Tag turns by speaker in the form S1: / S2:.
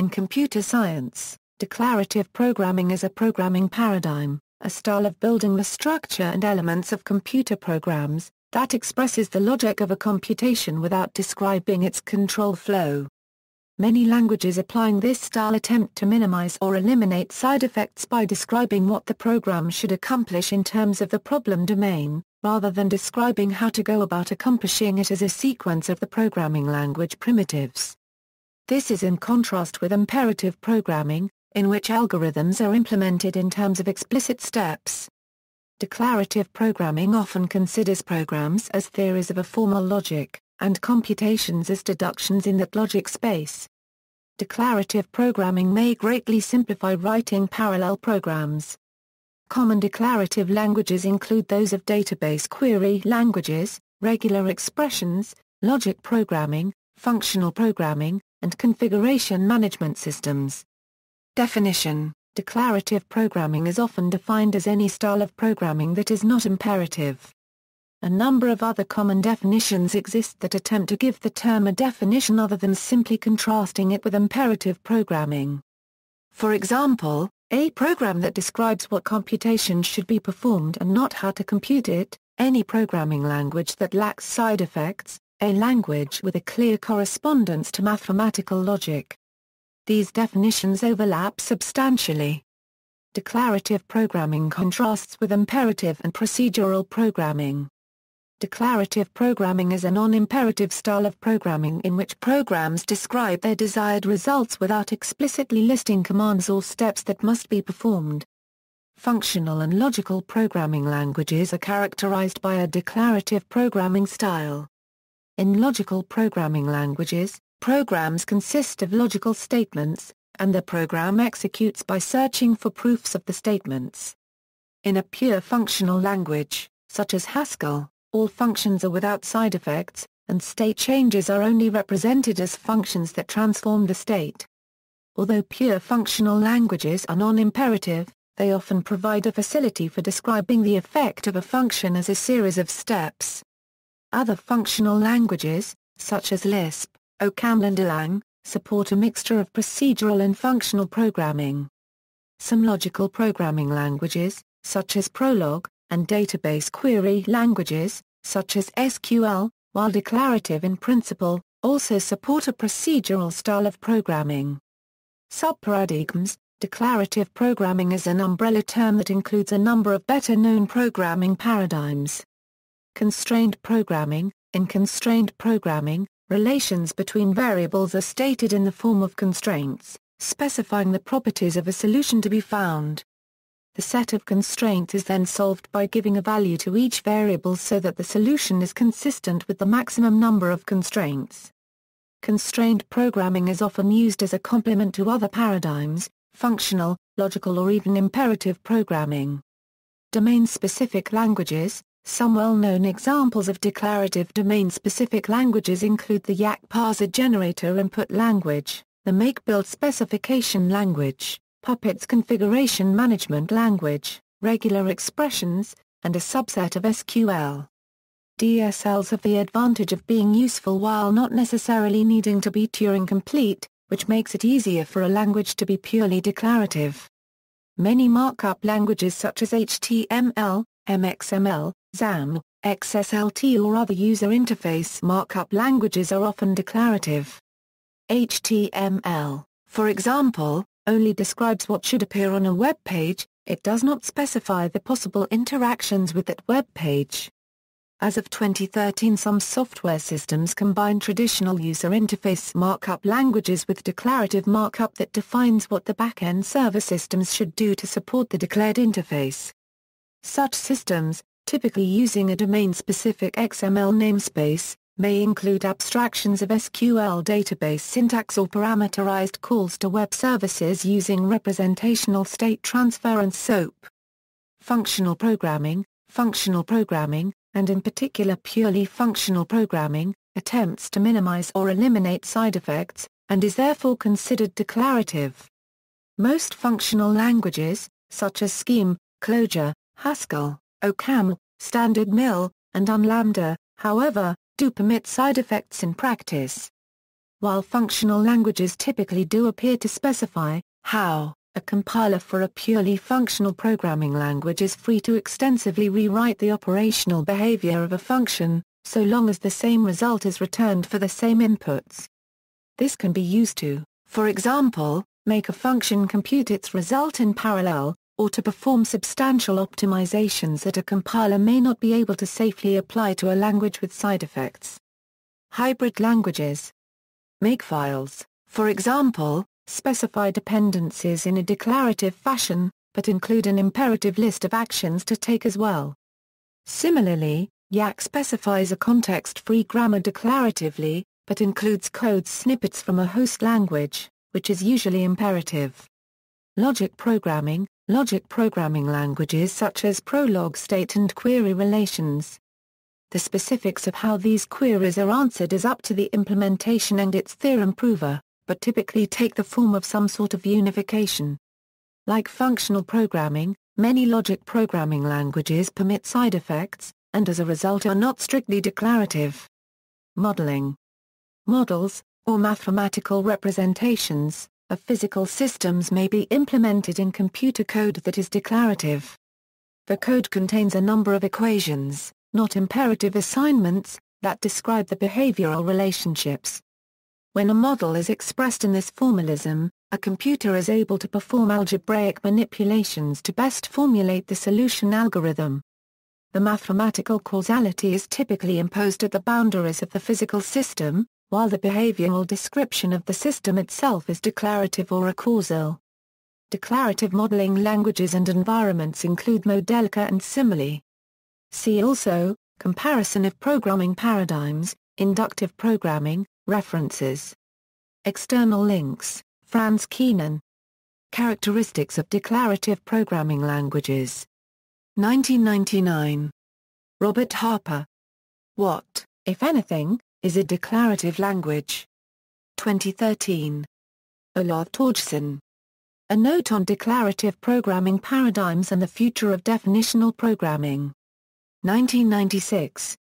S1: In computer science, declarative programming is a programming paradigm, a style of building the structure and elements of computer programs, that expresses the logic of a computation without describing its control flow. Many languages applying this style attempt to minimize or eliminate side effects by describing what the program should accomplish in terms of the problem domain, rather than describing how to go about accomplishing it as a sequence of the programming language primitives. This is in contrast with imperative programming, in which algorithms are implemented in terms of explicit steps. Declarative programming often considers programs as theories of a formal logic, and computations as deductions in that logic space. Declarative programming may greatly simplify writing parallel programs. Common declarative languages include those of database query languages, regular expressions, logic programming, functional programming, and configuration management systems. Definition Declarative programming is often defined as any style of programming that is not imperative. A number of other common definitions exist that attempt to give the term a definition other than simply contrasting it with imperative programming. For example, a program that describes what computation should be performed and not how to compute it, any programming language that lacks side effects, a language with a clear correspondence to mathematical logic. These definitions overlap substantially. Declarative programming contrasts with imperative and procedural programming. Declarative programming is a non-imperative style of programming in which programs describe their desired results without explicitly listing commands or steps that must be performed. Functional and logical programming languages are characterized by a declarative programming style. In logical programming languages, programs consist of logical statements, and the program executes by searching for proofs of the statements. In a pure functional language, such as Haskell, all functions are without side effects, and state changes are only represented as functions that transform the state. Although pure functional languages are non-imperative, they often provide a facility for describing the effect of a function as a series of steps. Other functional languages, such as Lisp, OCaml and Erlang, support a mixture of procedural and functional programming. Some logical programming languages, such as Prolog, and database query languages, such as SQL, while declarative in principle, also support a procedural style of programming. Subparadigms Declarative programming is an umbrella term that includes a number of better-known programming paradigms. Constraint programming In constraint programming, relations between variables are stated in the form of constraints, specifying the properties of a solution to be found. The set of constraints is then solved by giving a value to each variable so that the solution is consistent with the maximum number of constraints. Constraint programming is often used as a complement to other paradigms, functional, logical or even imperative programming. Domain-specific languages Some well-known examples of declarative domain-specific languages include the Yacc parser generator input language, the make-build specification language, Puppet's configuration management language, regular expressions, and a subset of SQL. DSLs have the advantage of being useful while not necessarily needing to be Turing-complete, which makes it easier for a language to be purely declarative. Many markup languages such as HTML, MXML, XAML, XSLT or other user interface markup languages are often declarative. HTML, for example, only describes what should appear on a web page, it does not specify the possible interactions with that web page. As of 2013 some software systems combine traditional user interface markup languages with declarative markup that defines what the back-end server systems should do to support the declared interface. Such systems, typically using a domain-specific XML namespace, may include abstractions of SQL database syntax or parameterized calls to web services using representational state transfer and SOAP. Functional programming, functional programming, and in particular purely functional programming, attempts to minimize or eliminate side effects, and is therefore considered declarative. Most functional languages, such as Scheme, Clojure, Haskell, OCaml, Standard ML, and Unlambda, however, do permit side effects in practice. while functional languages typically do appear to specify how a compiler for a purely functional programming language is free to extensively rewrite the operational behavior of a function, so long as the same result is returned for the same inputs. This can be used to, for example, make a function compute its result in parallel, or to perform substantial optimizations that a compiler may not be able to safely apply to a language with side effects. Hybrid languages Makefiles, for example, specify dependencies in a declarative fashion, but include an imperative list of actions to take as well. Similarly, Yacc specifies a context-free grammar declaratively, but includes code snippets from a host language, which is usually imperative. Logic programming, logic programming languages such as Prolog state and query relations, the specifics of how these queries are answered is up to the implementation and its theorem prover, but typically take the form of some sort of unification. Like functional programming, many logic programming languages permit side effects, and as a result are not strictly declarative. Modeling Models, or mathematical representations, of physical systems may be implemented in computer code that is declarative. The code contains a number of equations, not imperative assignments, that describe the behavioral relationships. When a model is expressed in this formalism, a computer is able to perform algebraic manipulations to best formulate the solution algorithm. The mathematical causality is typically imposed at the boundaries of the physical system, while the behavioral description of the system itself is declarative or acausal. Declarative modeling languages and environments include Modelica and Simile. See also, Comparison of programming paradigms, inductive programming, references. External links, Frans Coenen. Characteristics of declarative programming languages. 1999. Robert Harper. What, if anything, is a declarative language? 2013. Olof Torgersson. A note on declarative programming paradigms and the future of definitional programming. 1996,